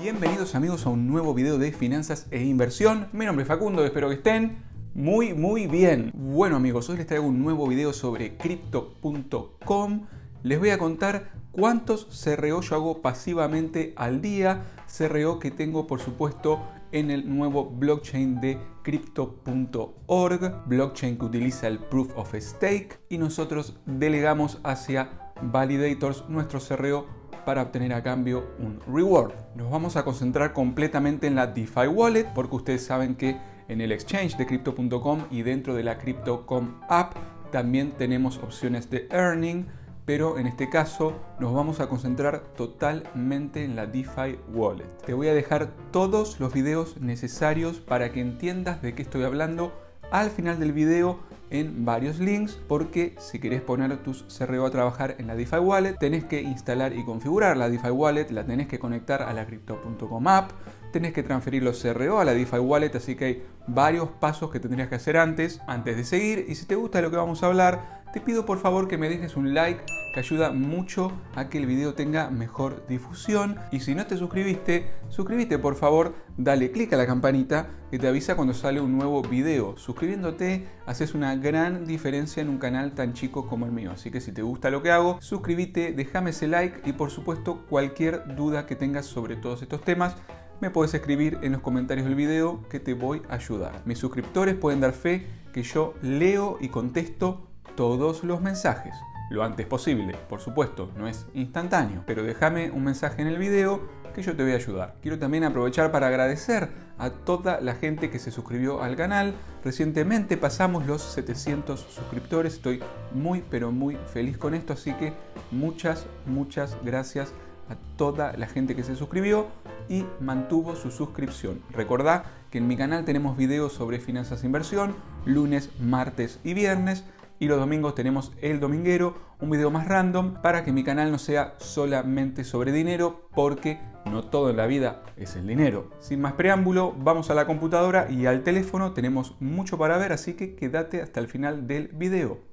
Bienvenidos amigos a un nuevo video de finanzas e inversión. Mi nombre es Facundo, espero que estén muy muy bien. Bueno amigos, hoy les traigo un nuevo video sobre crypto.com. Les voy a contar cuántos CRO yo hago pasivamente al día. CRO que tengo por supuesto en el nuevo blockchain de crypto.org, blockchain que utiliza el proof of stake y nosotros delegamos hacia validators nuestro CRO para obtener a cambio un reward. Nos vamos a concentrar completamente en la DeFi Wallet porque ustedes saben que en el exchange de crypto.com y dentro de la Crypto.com app también tenemos opciones de earning, pero en este caso nos vamos a concentrar totalmente en la DeFi Wallet. Te voy a dejar todos los videos necesarios para que entiendas de qué estoy hablando al final del video en varios links porque si querés poner tus CRO a trabajar en la DeFi Wallet tenés que instalar y configurar la DeFi Wallet, la tenés que conectar a la Crypto.com app, tenés que transferir los CRO a la DeFi Wallet, así que hay varios pasos que tendrías que hacer antes, antes de seguir y si te gusta lo que vamos a hablar, te pido por favor que me dejes un like que ayuda mucho a que el video tenga mejor difusión. Y si no te suscribiste, suscríbete por favor, dale click a la campanita que te avisa cuando sale un nuevo video. Suscribiéndote haces una gran diferencia en un canal tan chico como el mío. Así que si te gusta lo que hago, suscríbete, déjame ese like y por supuesto cualquier duda que tengas sobre todos estos temas me puedes escribir en los comentarios del video que te voy a ayudar. Mis suscriptores pueden dar fe que yo leo y contesto todos los mensajes lo antes posible. Por supuesto, no es instantáneo, pero déjame un mensaje en el video que yo te voy a ayudar. Quiero también aprovechar para agradecer a toda la gente que se suscribió al canal. Recientemente pasamos los 700 suscriptores, estoy muy pero muy feliz con esto, así que muchas, muchas gracias a toda la gente que se suscribió y mantuvo su suscripción. Recordá que en mi canal tenemos videos sobre finanzas e inversión, lunes, martes y viernes y los domingos tenemos El Dominguero, un video más random para que mi canal no sea solamente sobre dinero porque no todo en la vida es el dinero. Sin más preámbulo, vamos a la computadora y al teléfono, tenemos mucho para ver, así que quédate hasta el final del video.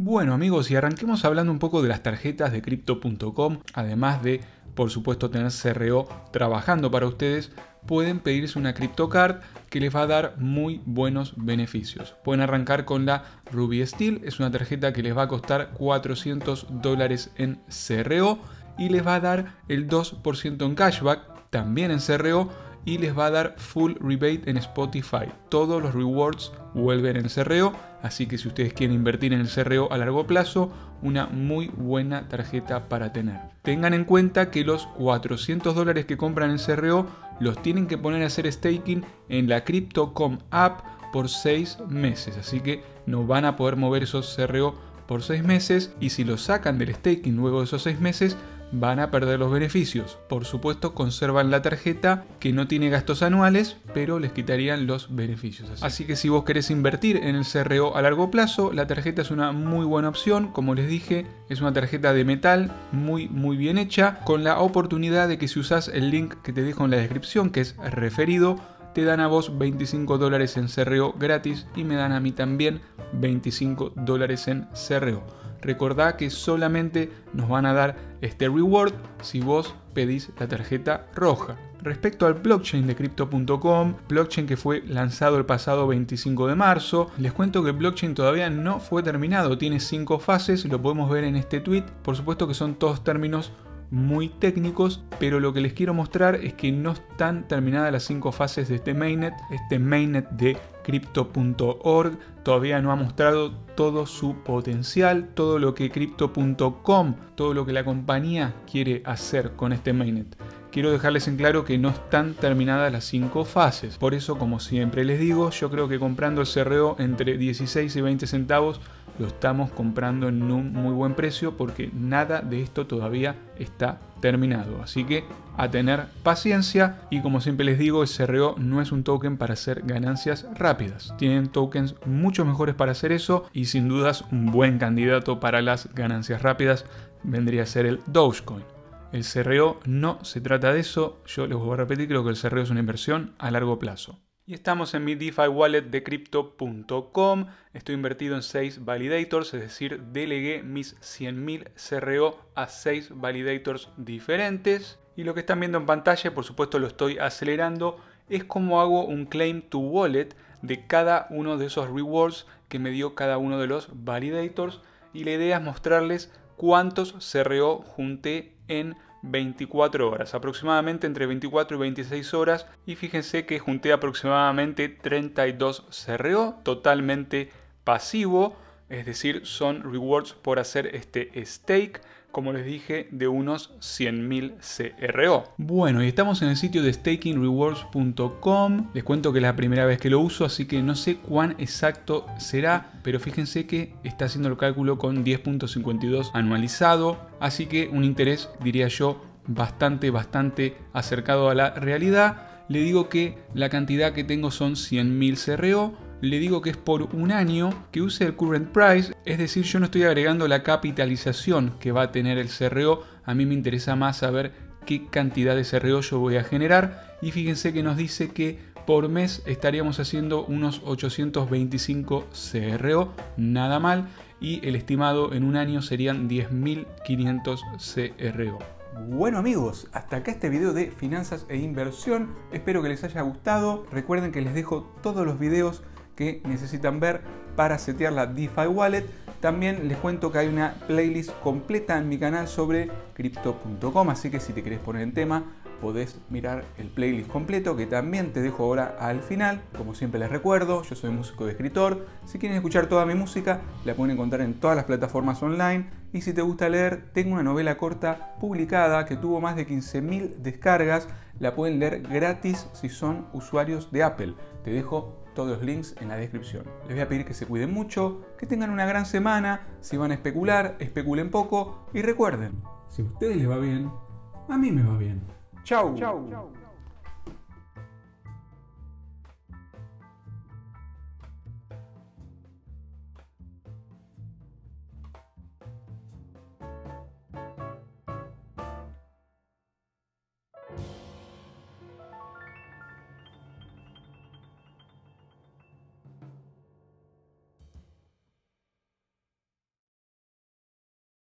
Bueno amigos, y arranquemos hablando un poco de las tarjetas de crypto.com, además de por supuesto tener CRO trabajando para ustedes, pueden pedirse una CryptoCard que les va a dar muy buenos beneficios. Pueden arrancar con la Ruby Steel, es una tarjeta que les va a costar 400 dólares en CRO y les va a dar el 2% en cashback, también en CRO, y les va a dar full rebate en Spotify. Todos los rewards vuelven en CRO, así que si ustedes quieren invertir en el CRO a largo plazo, una muy buena tarjeta para tener. Tengan en cuenta que los 400 dólares que compran en CRO los tienen que poner a hacer staking en la Crypto.com app por 6 meses, así que no van a poder mover esos CRO por 6 meses y si los sacan del staking luego de esos 6 meses van a perder los beneficios. Por supuesto, conservan la tarjeta que no tiene gastos anuales, pero les quitarían los beneficios. Así. que si vos querés invertir en el CRO a largo plazo, la tarjeta es una muy buena opción. Como les dije, es una tarjeta de metal muy muy bien hecha, con la oportunidad de que si usas el link que te dejo en la descripción, que es referido, te dan a vos 25 dólares en CRO gratis y me dan a mí también 25 dólares en CRO. Recordá que solamente nos van a dar este reward si vos pedís la tarjeta roja. Respecto al blockchain de crypto.com, blockchain que fue lanzado el pasado 25 de marzo, les cuento que el blockchain todavía no fue terminado, tiene 5 fases, lo podemos ver en este tweet, por supuesto que son todos términos muy técnicos, pero lo que les quiero mostrar es que no están terminadas las cinco fases de este mainnet. Este mainnet de crypto.org todavía no ha mostrado todo su potencial, todo lo que crypto.com, todo lo que la compañía quiere hacer con este mainnet. Quiero dejarles en claro que no están terminadas las cinco fases. Por eso, como siempre les digo, yo creo que comprando el CRO entre 16 y 20 centavos lo estamos comprando en un muy buen precio porque nada de esto todavía está terminado. Así que a tener paciencia y como siempre les digo, el CRO no es un token para hacer ganancias rápidas. Tienen tokens mucho mejores para hacer eso y sin dudas un buen candidato para las ganancias rápidas vendría a ser el Dogecoin. El CRO no se trata de eso, yo les voy a repetir, creo que el CRO es una inversión a largo plazo. Y estamos en mi DeFi wallet de crypto.com. Estoy invertido en 6 validators, es decir, delegué mis 100.000 CRO a 6 validators diferentes. Y lo que están viendo en pantalla, por supuesto lo estoy acelerando, es cómo hago un claim to wallet de cada uno de esos rewards que me dio cada uno de los validators. Y la idea es mostrarles cuántos CRO junté en 24 horas, aproximadamente entre 24 y 26 horas. Y fíjense que junté aproximadamente 32 CRO, totalmente pasivo, es decir, son rewards por hacer este stake como les dije, de unos 100.000 CRO. Bueno, y estamos en el sitio de stakingrewards.com. Les cuento que es la primera vez que lo uso, así que no sé cuán exacto será, pero fíjense que está haciendo el cálculo con 10.52 anualizado, así que un interés, diría yo, bastante, bastante acercado a la realidad. Le digo que la cantidad que tengo son 100.000 CRO le digo que es por un año que use el current price, es decir, yo no estoy agregando la capitalización que va a tener el CRO, a mí me interesa más saber qué cantidad de CRO yo voy a generar y fíjense que nos dice que por mes estaríamos haciendo unos 825 CRO, nada mal, y el estimado en un año serían 10.500 CRO. Bueno amigos, hasta acá este video de finanzas e inversión. Espero que les haya gustado. Recuerden que les dejo todos los videos que necesitan ver para setear la DeFi Wallet. También les cuento que hay una playlist completa en mi canal sobre crypto.com, así que si te querés poner en tema, podés mirar el playlist completo que también te dejo ahora al final. Como siempre les recuerdo, yo soy músico de escritor. Si quieren escuchar toda mi música, la pueden encontrar en todas las plataformas online. Y si te gusta leer, tengo una novela corta publicada que tuvo más de 15.000 descargas. La pueden leer gratis si son usuarios de Apple. Te dejo todos los links en la descripción. Les voy a pedir que se cuiden mucho, que tengan una gran semana, si van a especular, especulen poco y recuerden, si a ustedes les va bien, a mí me va bien. Chau. Chau.